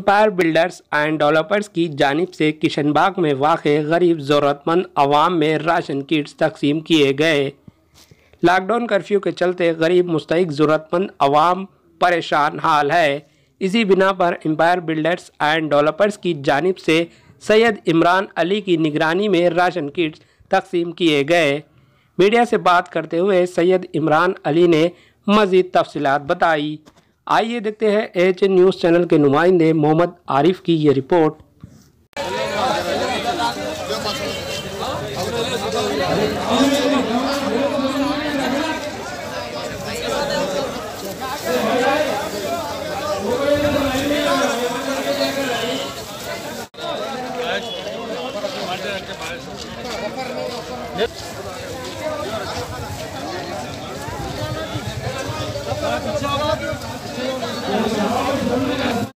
Empire builders and developers की जानब से किशनबाग में वाक़ गरीब, ज़रूरतमंद आवाम में राशन किट्स तकसीम किए गए। लॉकडाउन कर्फ्यू के चलते गरीब मुस्तक ज़रूरतमंद आवाम परेशान हाल है। इसी बिना पर एम्पायर बिल्डर्स एंड डेवलपर्स की जानब से सैयद इमरान अली की निगरानी में राशन किट्स तकसीम किए गए। मीडिया से बात करते हुए सैयद इमरान अली ने मज़ीद तफसीत बताई। आइए देखते हैं एच न्यूज़ चैनल के नुमाइंदे मोहम्मद आरिफ की ये रिपोर्ट।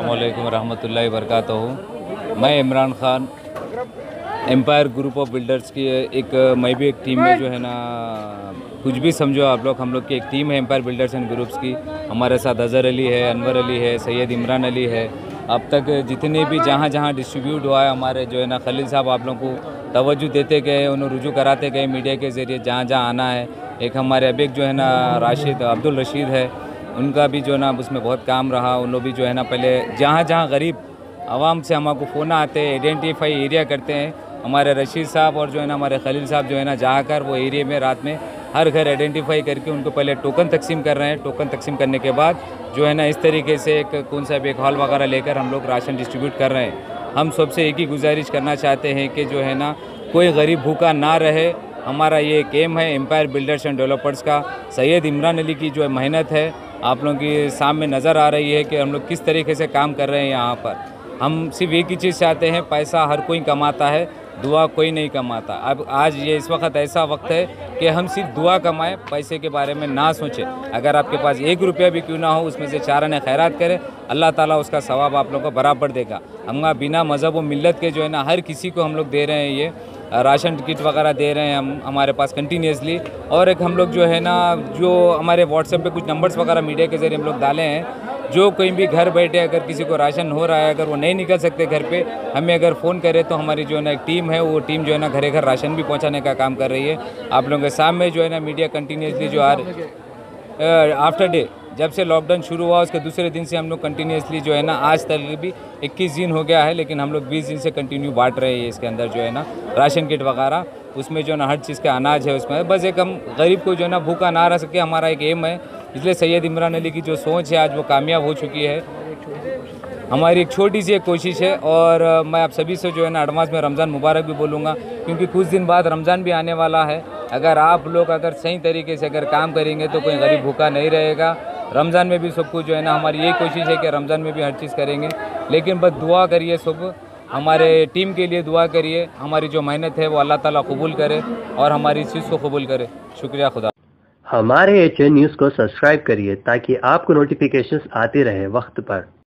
वालेकुम रहमतुल्लाहि वरकत मैं Imran Khan Empire Group of Builders की एक, मैं भी एक टीम में जो है ना, कुछ भी समझो आप लोग, हम लोग की एक टीम है एम्पायर बिल्डर्स एंड ग्रुप्स की। हमारे साथ अज़हर अली है अनवर अली है सैयद इमरान अली है। अब तक जितने भी जहाँ जहाँ डिस्ट्रीब्यूट हुआ है, हमारे जो है ना खलील साहब आप लोग को तवज्जो देते गए, उन्हें रुजू कराते गए मीडिया के ज़रिए जहाँ जहाँ आना है। एक हमारे अब एक जो है ना राशिद अब्दुल रशीद है। उनका भी जो है ना, उसमें बहुत काम रहा। उन लोग भी जो है ना, पहले जहाँ जहाँ गरीब आवाम से हमारे फ़ोन आते हैं आइडेंटिफाई एरिया करते हैं, हमारे रशीद साहब और जो है ना, हमारे खलील साहब जो है ना, जाकर वो एरिया में रात में हर घर आइडेंटिफाई करके उनको पहले टोकन तकसीम कर रहे हैं। टोकन तकसीम करने के बाद जो है ना, इस तरीके से एक कौन सा भी एक हॉल वगैरह लेकर हम लोग राशन डिस्ट्रीब्यूट कर रहे हैं। हम सबसे एक ही गुजारिश करना चाहते हैं कि जो है ना, कोई गरीब भूखा ना रहे हमारा ये एक एम है एम्पायर बिल्डर्स एंड डेवलपर्स का। सैयद इमरान अली की जो मेहनत है, आप लोगों की सामने नज़र आ रही है कि हम लोग किस तरीके से काम कर रहे हैं यहाँ पर। हम सिर्फ़ एक ही चीज़ चाहते हैं, पैसा हर कोई कमाता है, दुआ कोई नहीं कमाता। अब आज ये इस वक्त ऐसा वक्त है कि हम सिर्फ़ दुआ कमाएँ, पैसे के बारे में ना सोचें। अगर आपके पास एक रुपया भी क्यों ना हो, उसमें से चार ने खैरात करें, अल्लाह ताला उसका सवाब आप लोगों को बराबर देगा। हम बिना मज़हब व मिलत के जो है ना, हर किसी को हम लोग दे रहे हैं ये। राशन किट वगैरह दे रहे हैं हम, हमारे पास कंटिन्यूसली और एक हम लोग जो है ना, जो हमारे व्हाट्सएप पे कुछ नंबर्स वगैरह मीडिया के ज़रिए हम लोग डाले हैं, जो कोई भी घर बैठे अगर किसी को राशन हो रहा है, अगर वो नहीं निकल सकते घर पे, हमें अगर फ़ोन करे तो हमारी जो है ना एक टीम है, वो टीम जो है ना घरे घर राशन भी पहुँचाने का काम कर रही है। आप लोगों के सामने जो है ना मीडिया कंटिन्यूसली जो आ आफ्टर डे जब से लॉकडाउन शुरू हुआ, उसके दूसरे दिन से हम लोग कंटिन्यूसली जो है ना, आज तक भी 21 दिन हो गया है, लेकिन हम लोग 20 दिन से कंटिन्यू बांट रहे हैं इसके अंदर जो है ना, राशन किट वगैरह। उसमें जो ना हर चीज़ का अनाज है उसमें। बस एक हम गरीब को जो है ना, भूखा ना रह सके, हमारा एक एम है। इसलिए सैयद इमरान अली की जो सोच है, आज वो कामयाब हो चुकी है। हमारी एक छोटी सी एक कोशिश है, और मैं आप सभी से जो है ना, एडवांस में रमज़ान मुबारक भी बोलूँगा, क्योंकि कुछ दिन बाद रमज़ान भी आने वाला है। अगर आप लोग अगर सही तरीके से अगर काम करेंगे तो कोई गरीब भूखा नहीं रहेगा। रमज़ान में भी सबको जो है ना, हमारी यही कोशिश है कि रमज़ान में भी हर चीज़ करेंगे। लेकिन बस दुआ करिए सब हमारे टीम के लिए दुआ करिए। हमारी जो मेहनत है वो अल्लाह ताला कबूल करे और हमारी इस चीज़ को कबूल करे। शुक्रिया खुदा। हमारे एच न्यूज़ को सब्सक्राइब करिए ताकि आपको नोटिफिकेशन आते रहे वक्त पर।